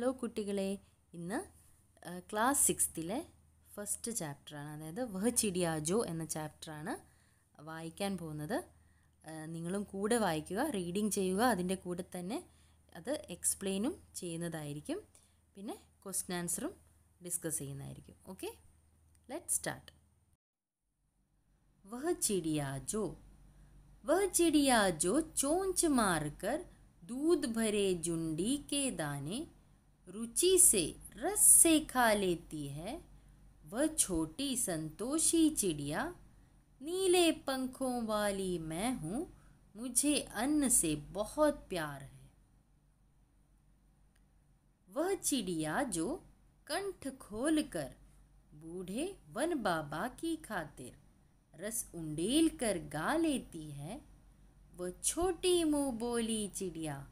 Hello കുട്ടികളെ ഇന്ന് ആ, ക്ലാസ് സിക്സ്ത്തിലെ ഫസ്റ്റ് ചാപ്റ്ററാണ് അതായത് വഹ ചിടിയാജോ എന്ന ചാപ്റ്ററാണ് വായിക്കാൻ പോകുന്നത് ആ, നിങ്ങളും കൂടെ വായിക്കുക റീഡിങ് ചെയ്യുക അതിൻ്റെ കൂടെ തന്നെ അത് എക്സ്പ്ലെയിനും ചെയ്യുന്നതായിരിക്കും പിന്നെ ക്വസ്റ്റ്യൻ ആൻസറും ഡിസ്കസ് ചെയ്യുന്നതായിരിക്കും ഓക്കെ ലെറ്റ് സ്റ്റാർട്ട് वह चिड़िया जो वह चिड़िया जो चोंच मारकर दूध भरे जुंडी के दाने रुचि से रस से खा लेती है, वह छोटी संतोषी चिड़िया, नीले पंखों वाली मैं हूँ, मुझे अन्न से बहुत प्यार है। वह चिड़िया जो कंठ खोलकर बूढ़े वन बाबा की खातिर रस उंडेल कर गा लेती है, वह छोटी मुँह बोली चिड़िया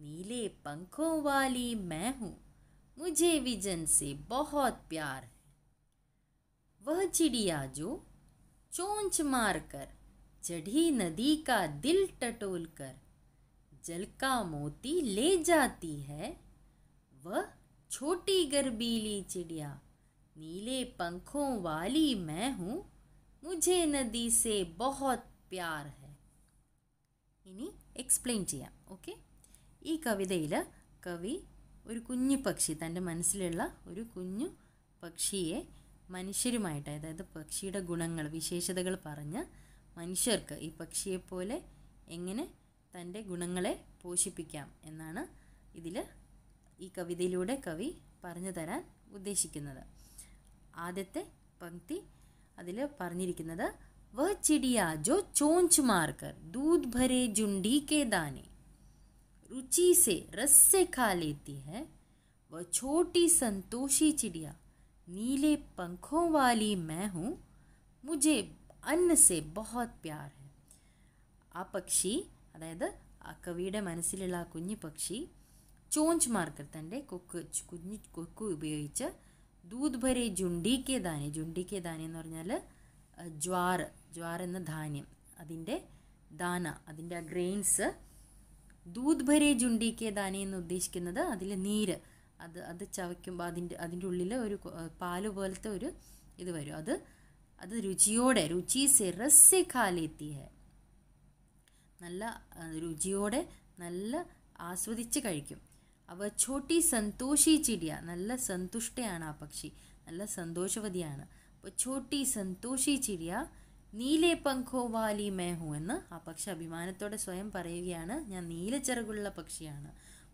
नीले पंखों वाली मैं हूँ। मुझे विजन से बहुत प्यार है। वह चिड़िया जो चोंच मारकर चढ़ी नदी का दिल टटोल कर जल का मोती ले जाती है, वह छोटी गर्बीली चिड़िया, नीले पंखों वाली मैं हूँ। मुझे नदी से बहुत प्यार है। इन्हीं एक्सप्लेन किया ओके ഈ കവിതയിൽ കവി ഒരു കുഞ്ഞു പക്ഷി തന്റെ മനസ്സിലുള്ള ഒരു കുഞ്ഞു പക്ഷിയെ മനുഷ്യരുമായിട്ട് അതായത് പക്ഷിയുടെ ഗുണങ്ങൾ വിശേഷതകൾ പറഞ്ഞ് മനുഷ്യർക്ക് ഈ പക്ഷിയെപ്പോലെ എങ്ങനെ തന്റെ ഗുണങ്ങളെ പോഷിപ്പിക്കാം എന്നാണ് ഇതിൽ ഈ കവിതയിലൂടെ കവി പറഞ്ഞു തരാൻ ഉദ്ദേശിക്കുന്നത്. ആദ്യത്തെ പങ്ക്തി അതിൽ പറഞ്ഞിരിക്കുന്നത് വ ചിടിയ ജോ ചോഞ്ച് മാർക്കർ ദൂത് ഭരേ ജുണ്ടി കെ ദാനെ रुचि से रस से खा लेती है वह छोटी संतोषी चिड़िया नीले पंखों वाली मैं हूँ मुझे अन्न से बहुत प्यार है ആ പക്ഷി അതായത് ആ കവിയുടെ മനസ്സിലുള്ള ആ കുഞ്ഞു പക്ഷി ചോഞ്ച് മാർക്കർ തൻ്റെ കൊക്ക് കുഞ്ഞു കൊക്ക് ഉപയോഗിച്ച് ദൂത് ഭരെ ജുണ്ടിക്കെ ധാന്യം ജുണ്ടിക്കെ ധാന്യം എന്ന് പറഞ്ഞാൽ ജ്വാർ ജ്വാർ എന്ന ധാന്യം അതിൻ്റെ ദാന അതിൻ്റെ ആ ഗ്രെയിൻസ് ദൂത് ഭരെ ജുണ്ടിക്കെ ദാനി എന്ന് ഉദ്ദേശിക്കുന്നത് അതിൽ നീര്. അത് അത് ചവയ്ക്കുമ്പോൾ അതിന്റെ അതിന്റെ ഉള്ളിൽ ഒരു പാൽ പോലത്തെ ഒരു ഇത് വരും. അത് അത് രുചിയോടെ രുചി സെ റസ്സെ ഖാലെത്തി ഹെ. നല്ല രുചിയോടെ നല്ല ആസ്വദിച്ച് കഴിക്കും. അവ ഛോട്ടി സന്തോഷി ചിടിയ നല്ല സന്തുഷ്ടയാണ് ആ പക്ഷി നല്ല സന്തോഷവതിയാണ്. അപ്പോൾ ഛോട്ടി സന്തോഷി ചിടിയ നീലെ പങ്കോ വാലി മേഹു എന്ന് ആ പക്ഷി അഭിമാനത്തോടെ സ്വയം പറയുകയാണ് ഞാൻ നീലച്ചിറകുള്ള പക്ഷിയാണ്.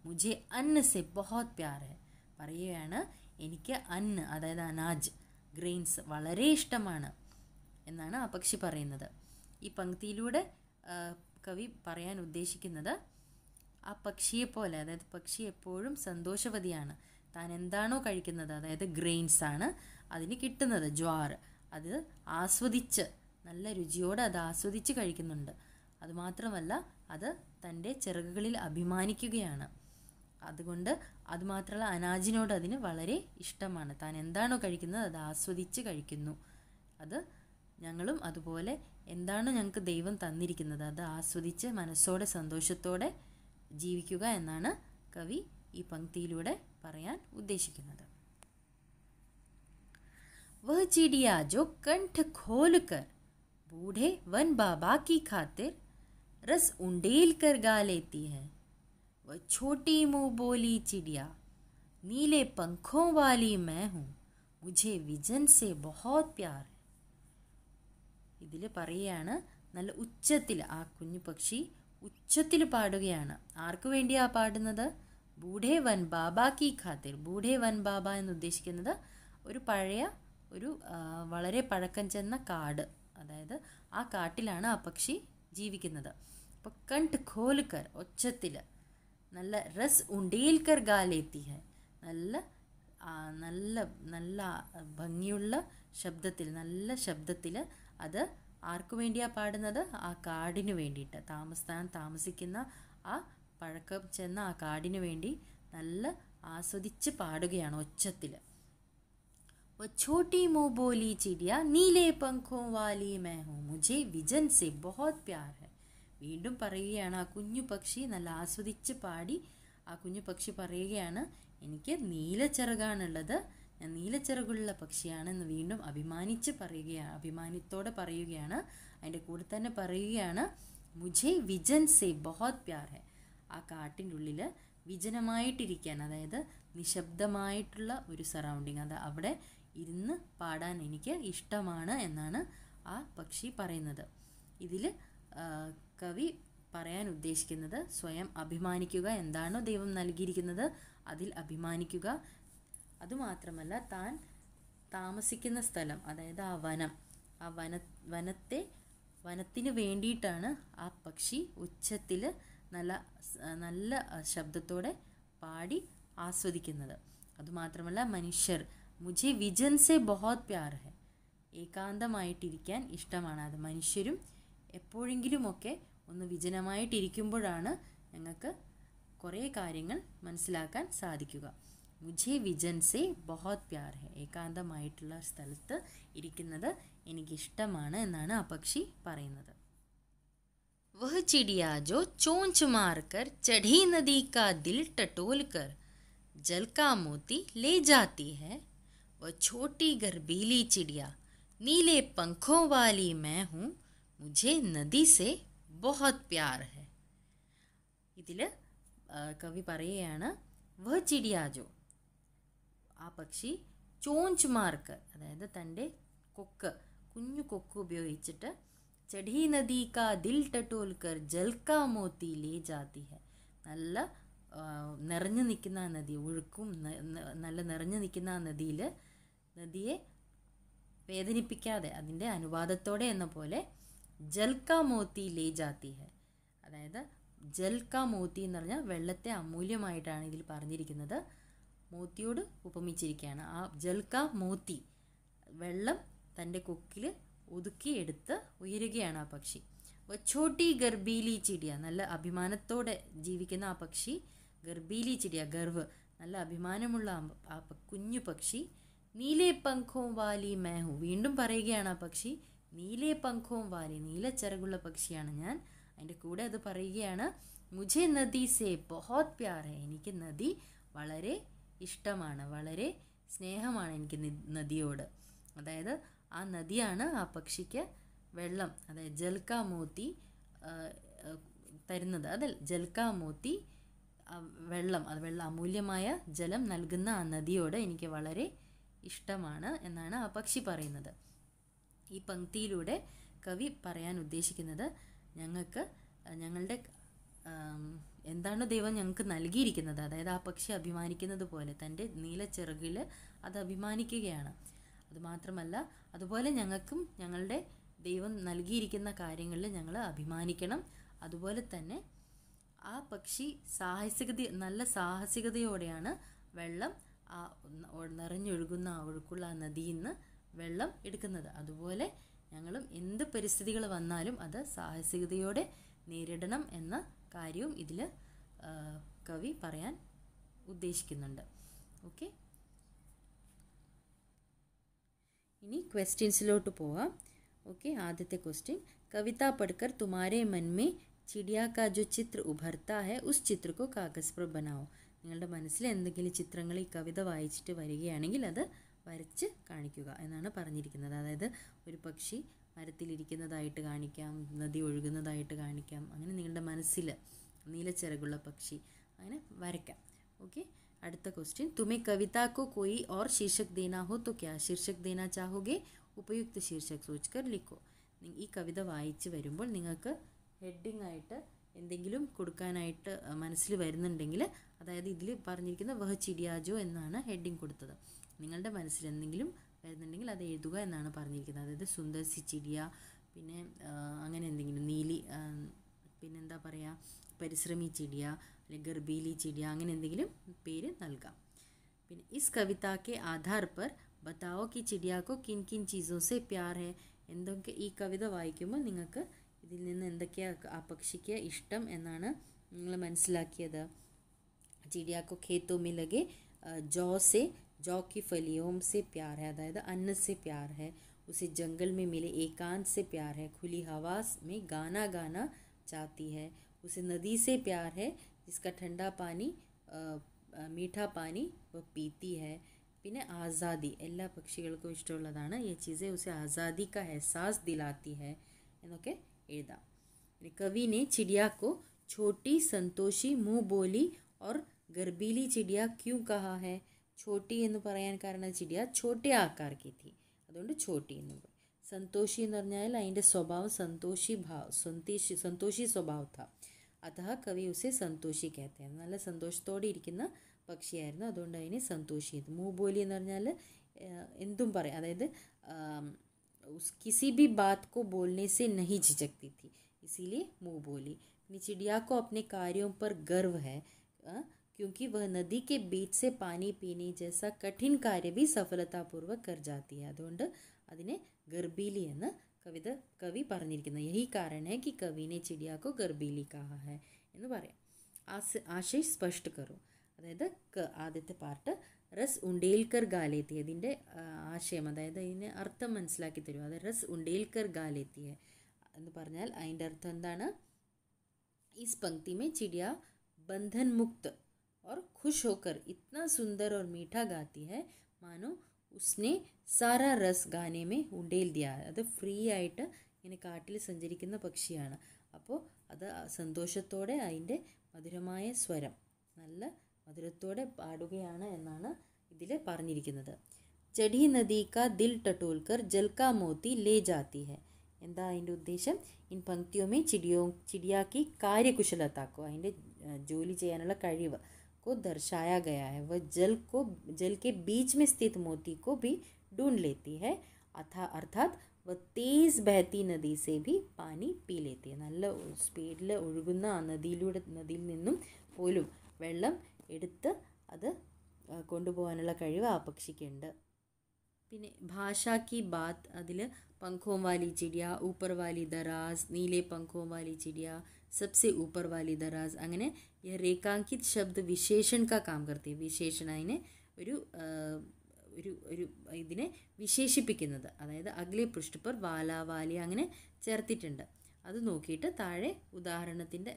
മുജെ അന്ന് സെ ബഹോത് പ്യാർ പറയുകയാണ്. എനിക്ക് അന്ന് അതായത് അനാജ് ഗ്രെയിൻസ് വളരെ ഇഷ്ടമാണ് എന്നാണ് ആ പക്ഷി പറയുന്നത്. ഈ പങ്ക്തിയിലൂടെ കവി പറയാൻ ഉദ്ദേശിക്കുന്നത് ആ പക്ഷിയെ പോലെ അതായത് പക്ഷി എപ്പോഴും സന്തോഷവതിയാണ്. താൻ എന്താണോ കഴിക്കുന്നത് അതായത് ഗ്രെയിൻസ് ആണ് അതിന് കിട്ടുന്നത് ജ്വാർ. അത് ആസ്വദിച്ച് നല്ല രുചിയോടെ അത് ആസ്വദിച്ച് കഴിക്കുന്നുണ്ട്. അതുമാത്രമല്ല അത് തന്റെ ചിറകുകളിൽ അഭിമാനിക്കുകയാണ്. അതുകൊണ്ട് അതുമാത്രമല്ല അനാജിനോട് അതിന് വളരെ ഇഷ്ടമാണ്. താൻ എന്താണോ കഴിക്കുന്നത് അത് ആസ്വദിച്ച് കഴിക്കുന്നു. അത് ഞങ്ങളും അതുപോലെ എന്താണോ ഞങ്ങൾക്ക് ദൈവം തന്നിരിക്കുന്നത് അത് ആസ്വദിച്ച് മനസ്സോടെ സന്തോഷത്തോടെ ജീവിക്കുക എന്നാണ് കവി ഈ പങ്ക്തിയിലൂടെ പറയാൻ ഉദ്ദേശിക്കുന്നത്. വഹ ചിടിയാ ജോ കണ്ഠ ഖോൽ बूढ़े वन बाबा की खातिर रस उंडेल कर गा लेती है वह छोटी मुंह बोली चिड़िया नीले पंखों वाली मैं हूँ मुझे विजन से बहुत प्यार है ഇതിൽ പറയുകയാണ് നല്ല ഉച്ചത്തിൽ ആ കുഞ്ഞു പക്ഷി ഉച്ചത്തിൽ പാടുകയാണ് ആർക്കു വേണ്ടിയാ പാടുന്നത് ബൂഢേ വൻ ബാബ കി ഖാത്തിർ ബൂഢേ വൻ ബാബ എന്ന് ഉദ്ദേശിക്കുന്നത് ഒരു പഴയ ഒരു ആ, വളരെ പഴക്കം ചെന്ന കാട് അതായത് ആ കാട്ടിലാണ് ആ പക്ഷി ജീവിക്കുന്നത്. അപ്പോൾ കണ്ട് ഖോൽക്കർ ഒച്ചത്തിൽ നല്ല റസ് ഉണ്ടേൽക്കർ ഗാലേത്തി ഹെ. നല്ല നല്ല നല്ല ഭംഗിയുള്ള ശബ്ദത്തിൽ നല്ല ശബ്ദത്തിൽ അത് ആർക്കു വേണ്ടിയാണ് പാടുന്നത്? ആ കാടിന് വേണ്ടിയിട്ട്. താമസ്ഥാൻ താമസിക്കുന്ന ആ പഴക്കം ചെന്ന ആ കാടിന് വേണ്ടി നല്ല ആസ്വദിച്ച് പാടുകയാണ് ഒച്ചത്തിൽ वो छोटी मुँह बोली चिड़िया നീലേ पंखों वाली मैं हूँ। मुझे विजन से बहुत प्यार है। വീണ്ടും പറയുകയാണ് ആ കുഞ്ഞു പക്ഷി നല്ല ആസ്വദിച്ച് പാടി. ആ കുഞ്ഞു പക്ഷി പറയുകയാണ് എനിക്ക് നീലച്ചിറകാണുള്ളത് ഞാൻ നീലച്ചിറകുള്ള പക്ഷിയാണെന്ന് വീണ്ടും അഭിമാനിച്ച് പറയുകയാണ് അഭിമാനത്തോടെ പറയുകയാണ്. അതിന്റെ കൂടെ തന്നെ പറയുകയാണ് മുജെ വിജൻ സെ ബഹോത് പ്യാർ ഹെ. ആ കാട്ടിന്റെ ഉള്ളിൽ വിജനമായിട്ടിരിക്കാൻ അതായത് നിശബ്ദമായിട്ടുള്ള ഒരു സറൗണ്ടിങ് അത് അവിടെ ഇരുന്ന് പാടാൻ എനിക്ക് ഇഷ്ടമാണ് എന്നാണ് ആ പക്ഷി പറയുന്നത്. ഇതിൽ കവി പറയാൻ ഉദ്ദേശിക്കുന്നത് സ്വയം അഭിമാനിക്കുക എന്താണോ ദൈവം നൽകിയിരിക്കുന്നത് അതിൽ അഭിമാനിക്കുക. അതുമാത്രമല്ല താൻ താമസിക്കുന്ന സ്ഥലം അതായത് ആ വനം ആ വന വനത്തെ വനത്തിന് വേണ്ടിയിട്ടാണ് ആ പക്ഷി ഉച്ചത്തിൽ നല്ല നല്ല ശബ്ദത്തോടെ പാടി ആസ്വദിക്കുന്നത്. അതുമാത്രമല്ല മനുഷ്യർ മുജെ വിജൻസെ ബഹോത് പ്യാർ ഹെ ഏകാന്തമായിട്ടിരിക്കാൻ ഇഷ്ടമാണ് അത് മനുഷ്യരും എപ്പോഴെങ്കിലുമൊക്കെ ഒന്ന് വിജനമായിട്ടിരിക്കുമ്പോഴാണ് ഞങ്ങൾക്ക് കുറേ കാര്യങ്ങൾ മനസ്സിലാക്കാൻ സാധിക്കുക. മുജെ വിജൻസെ ബഹോത് പ്യാർ ഹെ. ഏകാന്തമായിട്ടുള്ള സ്ഥലത്ത് ഇരിക്കുന്നത് എനിക്കിഷ്ടമാണ് എന്നാണ് ആ പക്ഷി പറയുന്നത്. വഹ് ചിടിയാ ജോ ചോഞ്ച് മാർക്കർ चढ़ी नदी का दिल टटोल कर जल का मोती ले वह छोटी गर्बीली चिड़िया, नीले पंखों वाली मैं हूँ, मुझे नदी से बहुत प्यार है। इतल कवि पर वह चिड़िया जो आ पक्षी चोंच मार्क अदाय कोक कुंजु कोक चढ़ी नदी का दिल टटोल कर जल का मोती ले जाती है नल्ला निकना नदी उड़कुम नल्ला निकना नदी ले നദിയെ വേദനിപ്പിക്കാതെ അതിന്റെ അനുവാദത്തോടെ എന്ന പോലെ ജൽക്ക മോത്തി ലേ ജാത്തി ഹെ. അതായത് ജൽക്ക മോത്തി എന്ന് പറഞ്ഞാൽ വെള്ളത്തെ അമൂല്യമായിട്ടാണ് ഇതിൽ പറഞ്ഞിരിക്കുന്നത്. മോത്തിയോട് ഉപമിച്ചിരിക്കുകയാണ്. ആ ജൽക്ക മോത്തി വെള്ളം തന്റെ കൊക്കിൽ ഒതുക്കിയെടുത്ത് ഉയരുകയാണ് ആ പക്ഷി. ഛോട്ടി ഗർഭീലി ചിടിയ നല്ല അഭിമാനത്തോടെ ജീവിക്കുന്ന ആ പക്ഷി ഗർഭീലി ചിടിയ ഗർവ് നല്ല അഭിമാനമുള്ള ആ കുഞ്ഞു പക്ഷി നീലെ പങ്കോം വാലി മേഹു വീണ്ടും പറയുകയാണ് ആ പക്ഷി. നീലെ പങ്കോം വാലി നീല ചിറകുള്ള പക്ഷിയാണ് ഞാൻ. അതിന്റെ കൂടെ അത് പറയുകയാണ് മുജെ നദി സേ ബഹോത് പ്യാർ എനിക്ക് നദി വളരെ ഇഷ്ടമാണ് വളരെ സ്നേഹമാണ് എനിക്ക് നദിയോട്. അതായത് ആ നദിയാണ് ആ പക്ഷിക്ക് വെള്ളം അതായത് ജൽക്കാ മോത്തി തരുന്നത്. അതൽ ജൽക്കാ മോത്തി വെള്ളം അത് വെള്ളം അമൂല്യമായ ജലം നൽകുന്ന ആ നദിയോട് എനിക്ക് വളരെ ഇഷ്ടമാണ് എന്നാണ് ആ പക്ഷി പറയുന്നത്. ഈ പങ്ക്തിയിലൂടെ കവി പറയാൻ ഉദ്ദേശിക്കുന്നത് ഞങ്ങൾക്ക് ഞങ്ങളുടെ എന്താണ് ദൈവം ഞങ്ങൾക്ക് നൽകിയിരിക്കുന്നത്. അതായത് ആ പക്ഷി അഭിമാനിക്കുന്നത് പോലെ തന്റെ നീലച്ചിറകിൽ അത് അഭിമാനിക്കുകയാണ്. അതുമാത്രമല്ല അതുപോലെ ഞങ്ങൾക്കും ഞങ്ങളുടെ ദൈവം നൽകിയിരിക്കുന്ന കാര്യങ്ങളിൽ ഞങ്ങൾ അഭിമാനിക്കണം. അതുപോലെ തന്നെ ആ പക്ഷി സാഹസികത നല്ല സാഹസികതയോടെയാണ് വെള്ളം ആ നിറഞ്ഞൊഴുകുന്ന ഒഴുക്കുള്ള ആ നദിയിൽ നിന്ന് വെള്ളം എടുക്കുന്നത്. അതുപോലെ ഞങ്ങളും എന്ത് പരിസ്ഥിതികൾ വന്നാലും അത് സാഹസികതയോടെ നേരിടണം എന്ന കാര്യവും ഇതിൽ കവി പറയാൻ ഉദ്ദേശിക്കുന്നുണ്ട്. ഓക്കെ? ഇനി ക്വസ്റ്റ്യൻസിലോട്ട് പോവാം. ഓക്കെ ആദ്യത്തെ ക്വസ്റ്റ്യൻ. കവിത പഠിക്കർ തുമാരെ മന്മേ ചിടിയാക്കാ ജോ ചിത്ര ഉഭർത്താ ഹെ ഉസ് ചിത്രക്കോ കാഗസ് പർ നിങ്ങളുടെ മനസ്സിൽ എന്തെങ്കിലും ചിത്രങ്ങൾ ഈ കവിത വായിച്ചിട്ട് വരികയാണെങ്കിൽ അത് വരച്ച് കാണിക്കുക എന്നാണ് പറഞ്ഞിരിക്കുന്നത്. അതായത് ഒരു പക്ഷി മരത്തിലിരിക്കുന്നതായിട്ട് കാണിക്കാം നദി ഒഴുകുന്നതായിട്ട് കാണിക്കാം അങ്ങനെ നിങ്ങളുടെ മനസ്സിൽ നീലച്ചിറകുള്ള പക്ഷി അങ്ങനെ വരയ്ക്കാം. ഓക്കെ അടുത്ത ക്വസ്റ്റ്യൻ തുമേ കവിതാക്കോ കോയി ഓർ ശീർഷക് ദീനാഹോ തോ ക്യാ? ശീർഷക് ദീനാ ചാഹോഗെ? ഉപയുക്ത ശീർഷക് സൂചിക്കർ ലിക്കോ ഈ കവിത വായിച്ച് വരുമ്പോൾ നിങ്ങൾക്ക് ഹെഡിങ് ആയിട്ട് എന്തെങ്കിലും കൊടുക്കാനായിട്ട് മനസ്സിൽ വരുന്നുണ്ടെങ്കിൽ അതായത് ഇതിൽ പറഞ്ഞിരിക്കുന്ന വഹ ചിരിയാജോ എന്നാണ് ഹെഡിങ് കൊടുത്തത്. നിങ്ങളുടെ മനസ്സിൽ എന്തെങ്കിലും വരുന്നുണ്ടെങ്കിൽ അത് എഴുതുക എന്നാണ് പറഞ്ഞിരിക്കുന്നത്. അതായത് സുന്ദർ സി പിന്നെ അങ്ങനെ എന്തെങ്കിലും നീലി പിന്നെന്താ പറയുക പരിശ്രമി ചിടിയ അല്ലെങ്കിൽ ഗർഭീലി ചിടിയ അങ്ങനെ എന്തെങ്കിലും പേര് നൽകാം. പിന്നെ ഇസ് കവിതാക്ക് ആധാർ പർ ബത്താവോ കി ചിടിയാക്കോ കിൻ കിൻ ചീസോസെ പ്യാർ ഹെ എന്തൊക്കെ ഈ കവിത വായിക്കുമ്പോൾ നിങ്ങൾക്ക് ഇതിൽ നിന്ന് എന്തൊക്കെയാണ് ആ പക്ഷിക്ക് ഇഷ്ടം എന്നാണ് നിങ്ങൾ മനസ്സിലാക്കിയത് ചിടിയാക്കോ ഖേത്തോ में लगे जौ से जौ की फलियों से प्यार है अदायद अन्न से प्यार है उसे जंगल में मिले एकांत से प्यार है खुली हवा में गाना गाना चाहती है उसे नदी से प्यार है जिसका ठंडा पानी ആ, മീഠാ പാനി വ പീത്തി ഹെ പിന്നെ ആസാദി എല്ലാ പക്ഷികൾക്കും ഇഷ്ടമുള്ളതാണ് ഈ ചീസെ ഉസെ ആസാദി കാ എഹസാസ് ദിലാത്തി ഹെ എന്നൊക്കെ എഴുതാം കവിനെ ചിड़िया को छोटी സന്തോഷി മൂബോലി ഓർ ഗർഭീലി ചിടിയ ക്യൂ കഹാ ഹെ? ഛോട്ടി എന്ന് പറയാൻ കാരണം ചിടിയ ഛോട്ടെ ആക്കാർക്കി തീ അതുകൊണ്ട് ഛോട്ടി എന്ന് പറയും. സന്തോഷി എന്ന് പറഞ്ഞാൽ അതിന്റെ സ്വഭാവം സന്തോഷി ഭാവ സന്തോഷി സന്തോഷി സ്വഭാവം താ. അതഹ കവി ഉസെ സന്തോഷി കയറ്റായിരുന്നു നല്ല സന്തോഷത്തോടെ ഇരിക്കുന്ന പക്ഷിയായിരുന്നു. അതുകൊണ്ട് അതിനെ സന്തോഷി മൂബോലി എന്ന് പറഞ്ഞാൽ എന്തും പറയാം. അതായത് उस किसी भी बात को बोलने से नहीं झिझकती थी इसीलिए मुंह बोली अपनी चिड़िया को अपने कार्यों पर गर्व है अ, क्योंकि वह नदी के बीच से पानी पीने जैसा कठिन कार्य भी सफलतापूर्वक कर जाती है അതുകൊണ്ട് അതിനെ ഗർബീലി എന്ന് കവിത കവി പറഞ്ഞിരിക്കുന്നത് യഹി കാരണം है कि कवि ने चिड़िया को गर्बीली कहा है എന്ന് പറയാം ആസ് ആശയ് സ്പഷ്ട കറു അതായത് ക ആദ്യത്തെ പാർട്ട് റസ് ഉണ്ടേൽക്കർ ഗാലേത്തി അതിൻ്റെ ആ, ആശയം അതായത് അതിന് അർത്ഥം മനസ്സിലാക്കി തരും അത് റസ് ഉണ്ടേൽക്കർ ഗാലേത്തി എന്ന് പറഞ്ഞാൽ അതിൻ്റെ അർത്ഥം എന്താണ് इस पंक्ति में चिड़िया बंधन मुक्त और खुश होकर इतना सुंदर और मीठा गाती है मानो उसने സാറാ റസ് ഗാനേമേ ഉണ്ടേൽ ദിയ അത് ഫ്രീ ആയിട്ട് ഇങ്ങനെ കാട്ടിൽ സഞ്ചരിക്കുന്ന പക്ഷിയാണ് അപ്പോൾ അത് സന്തോഷത്തോടെ അതിൻ്റെ മധുരമായ സ്വരം നല്ല മധുരത്തോടെ പാടുകയാണ് എന്നാണ് ഇതിൽ പറഞ്ഞിരിക്കുന്നത് ചടി നദി കാ ദിൽ ടട്ടോൽക്കർ ജൽ കാ മോത്തി ലേ ജാത്തി ഹെ എന്താ അതിൻ്റെ ഉദ്ദേശം ഇൻ പങ്ക്തിയോമേ ചിടിയോ ചിടിയാക്കി കാര്യകുശലത്താക്കോ അതിൻ്റെ ആ, ജോലി ചെയ്യാനുള്ള കഴിവ് को दर्शाया गया है वह जल को जल के बीच में स्थित मोती को भी ढूंढ लेती है अथा अर्थात वह तेज बहती नदी से भी പാനി പീ ലേത്തി है നല്ല സ്പീഡിൽ ഒഴുകുന്ന ആ നദിയിലൂടെ നദിയിൽ നിന്നും പോലും വെള്ളം എടുത്ത് അത് കൊണ്ടുപോകാനുള്ള കഴിവ് ആ പക്ഷിക്കുണ്ട് പിന്നെ ഭാഷാ കി ബാത്ത് അതിൽ പങ്കോം വാലി ചിടിയ ഊപ്പർ വാലി ദറാസ് നീലെ പങ്കോം വാലി ചിടിയ സബ്സെ ഊപ്പർ വാലി ദറാസ് അങ്ങനെ രേഖാങ്കിത് ശബ്ദ വിശേഷൺ കാം കർത്തി വിശേഷണ അതിനെ ഒരു ഒരു ഒരു ഇതിനെ വിശേഷിപ്പിക്കുന്നത്. അതായത് അഗ്ലേ പുഷ്ടിപ്പർ വാല വാലി അങ്ങനെ ചേർത്തിട്ടുണ്ട്. അത് നോക്കിയിട്ട് താഴെ ഉദാഹരണത്തിന്റെ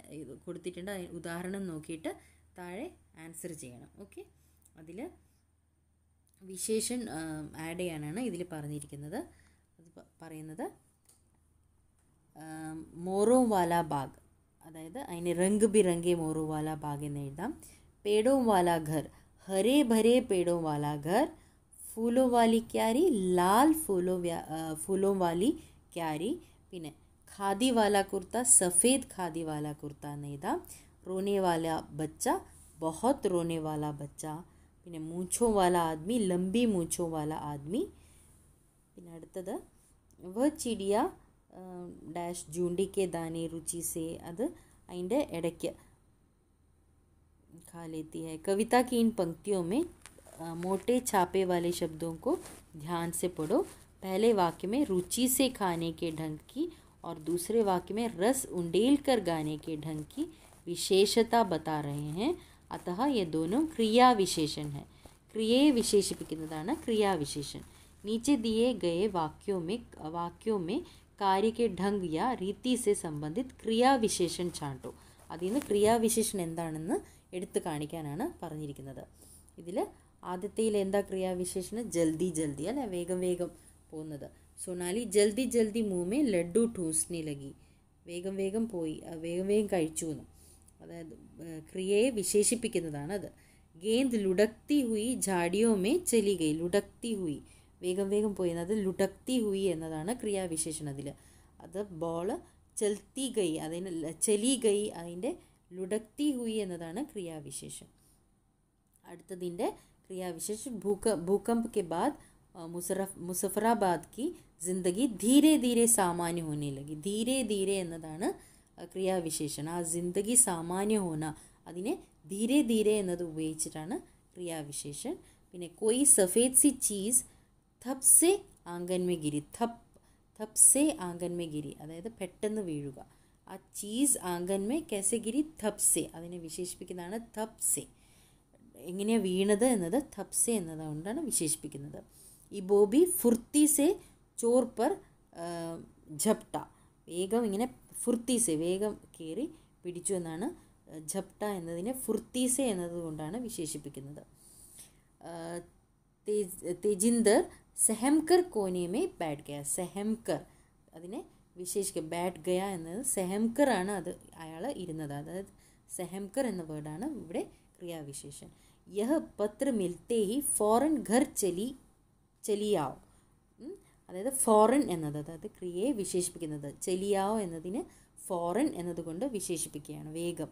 കൊടുത്തിട്ടുണ്ട്. ഉദാഹരണം നോക്കിയിട്ട് താഴെ ആൻസർ ചെയ്യണം ഓക്കെ അതിൽ വിശേഷൻ ആഡ് ചെയ്യാനാണ് ഇതിൽ പറഞ്ഞിരിക്കുന്നത്. അത് പറയുന്നത് മോറോ വാല ബാഗ്. അതായത് അതിന് രംഗ് ബിരംഗെ മോറോ വാല ബാഗ് എന്ന് എഴുതാം. പേടോ വാല ഘർ. ഹരേ ഭരേ പേടോ വാല ഘർ. ഫൂലോ വാലി ക്യാരി. ലാൽ ഫൂലോ ഫൂലോ വാലി ക്യാരി. പിന്നെ ഖാദി വാല കുർത്ത സഫേദ് ഖാദി വാല കുർത്ത എന്ന് എഴുതാം. റോനെ വാല ബച്ച ബഹുത് റോനെ വാല ബച്ച പിന്നെ മൂച്ചോ വാല ആദ്മി ലംബി മൂച്ചോ വാല ആദ്മി പിന്നെ അടുത്തത് വ ചിടിയ ഡാഷ് ജൂണ്ടിക്കെ ദാനെ രുചി സേ അത് അതിൻ്റെ ഇടയ്ക്ക് खा लेती है कविता की इन पंक्तियों में अ, मोटे छापे वाले शब्दों को ध्यान से पढ़ो पहले वाक्य में रुचि से खाने के ढंग की और दूसरे वाक्य में रस उंडेल कर गाने के ढंग की വിശേഷത ബത്താ रहे हैं അത്തഹ ये दोनों क्रिया विशेषण है क्रिയയെ വിശേഷിപ്പിക്കുന്നതാണ് ക്രിയാവിശേഷൻ നീച്ചെ दिए गए वाक्यों में वाक्यों में कार्य के ढंग या रीति से संबंधित क्रिया विशेषण ചാട്ടോ അതിൽ നിന്ന് ക്രിയാവിശേഷൻ എന്താണെന്ന് എടുത്തു കാണിക്കാനാണ് പറഞ്ഞിരിക്കുന്നത്. ഇതിൽ ആദ്യത്തെയിൽ എന്താ ക്രിയാവിശേഷന് ജൽദി ജൽദി അല്ലെ? വേഗം വേഗം പോകുന്നത് സൊണാലി ജൽദി ജൽദി മൂമേ ലഡ്ഡു ഠൂസിനെ ലഗി. വേഗം വേഗം പോയി വേഗം വേഗം കഴിച്ചു എന്ന് അതായത് ക്രിയയെ വിശേഷിപ്പിക്കുന്നതാണ് അത് ഗേന്ദ് ലുടക്തി ഹുയി ജാഡിയോ മേ ചെലി ലുടക്തി ഹുയി. വേഗം വേഗം പോയി. അത് ലുടക്തി ഹുയി എന്നതാണ് ക്രിയാവിശേഷണത്തിൽ അത് ബോൾ ചെൽത്തി ഗൈ അതിന് ചെലി ഗൈ അതിന്റെ ലുടക്തി ഹുയി എന്നതാണ് ക്രിയാവിശേഷം. അടുത്തതിന്റെ ക്രിയാവിശേഷം ഭൂക ഭൂകമ്പ് കെ ബാദ് മുസറഫ് മുസഫറാബാദ് കി ജിന്ദഗി ധീരെ ധീരെ സാമാന്യ ഹോനെ ലഗി ധീരെ ധീരെ എന്നതാണ് ക്രിയാ വിശേഷണം ആ ജിന്ദഗി സാമാന്യ ഹോന അതിനെ ധീരെ ധീരെ എന്നത് ഉപയോഗിച്ചിട്ടാണ് ക്രിയാ വിശേഷൻ പിന്നെ കൊയ് സഫേദ് സി ചീസ് ധപ് സെ ആങ്കന്മേ ഗിരി ധപ് ധപ് സെ ആങ്കന്മേ ഗിരി അതായത് പെട്ടെന്ന് വീഴുക. ആ ചീസ് ആങ്കന്മേ കെസെ ഗിരി ധപ് സെ അതിനെ വിശേഷിപ്പിക്കുന്നതാണ് ധപ് സെ എങ്ങനെയാണ് വീണത് എന്നത് ധപ് സെ എന്നതുകൊണ്ടാണ് വിശേഷിപ്പിക്കുന്നത്. ഈ ബോബി ഫുർത്തി സെ ചോർ പർ ഝപ്ട. വേഗം ഇങ്ങനെ ഫുർത്തി സെ വേഗം കയറി പിടിച്ചു എന്നാണ് ഝപ്ട എന്നതിനെ ഫുർത്തീസെ എന്നതുകൊണ്ടാണ് വിശേഷിപ്പിക്കുന്നത്. തെജിന്ദർ സെഹംകർ കോനിയമേ ബാഡ് ഗയ. സെഹംകർ അതിനെ വിശേഷിക്കുക ബാഡ് ഗയ എന്നത് സെഹംകർ ആണ് അത് അയാൾ ഇരുന്നത്. അതായത് സെഹംകർ എന്ന വേർഡാണ് ഇവിടെ ക്രിയാവിശേഷൻ യഹ് പത്ര മിൽത്തേ ഹി ഫോറൻ ഘർ ചലി ചലിയാവ്. അതായത് ഫോറിൻ എന്നത് അതായത് ക്രിയയെ വിശേഷിപ്പിക്കുന്നത്. ചെലിയാവോ എന്നതിന് ഫോറിൻ എന്നതുകൊണ്ട് വിശേഷിപ്പിക്കുകയാണ് വേഗം.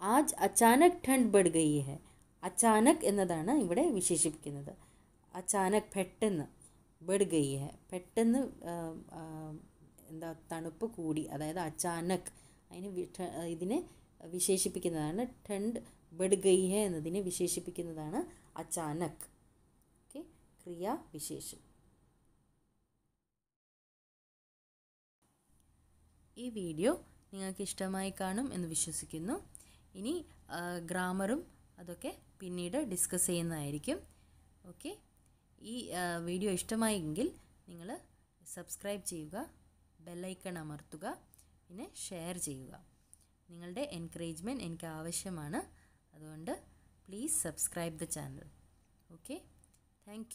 ആജ് അച്ചാനക് ഠണ്ട് ബഡ് ഹെ. അച്ചാനക് എന്നതാണ് ഇവിടെ വിശേഷിപ്പിക്കുന്നത്. അച്ചാനക് പെട്ടെന്ന് ബഡ് ഹെ. പെട്ടെന്ന് എന്താ തണുപ്പ് കൂടി അതായത് അച്ചാനക് അതിന് ഇതിനെ വിശേഷിപ്പിക്കുന്നതാണ് ഠണ്ട് ബഡ് എന്നതിനെ വിശേഷിപ്പിക്കുന്നതാണ് അച്ചാനക് ഓക്കെ? ക്രിയാ വിശേഷം. ഈ വീഡിയോ നിങ്ങൾക്ക് ഇഷ്ടമായി കാണും എന്ന് വിശ്വസിക്കുന്നു. ഇനി ഗ്രാമറും അതൊക്കെ പിന്നീട് ഡിസ്കസ് ചെയ്യുന്നതായിരിക്കും. ഓക്കെ? ഈ വീഡിയോ ഇഷ്ടമായെങ്കിൽ നിങ്ങൾ സബ്സ്ക്രൈബ് ചെയ്യുക ബെല്ലൈക്കൺ അമർത്തുക പിന്നെ ഷെയർ ചെയ്യുക. നിങ്ങളുടെ എൻകറേജ്മെന്റ് എനിക്ക് ആവശ്യമാണ്. അതുകൊണ്ട് please subscribe the channel. Okay? Thank